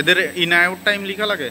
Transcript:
এদের ইনআউট টাইম লেখা লাগে?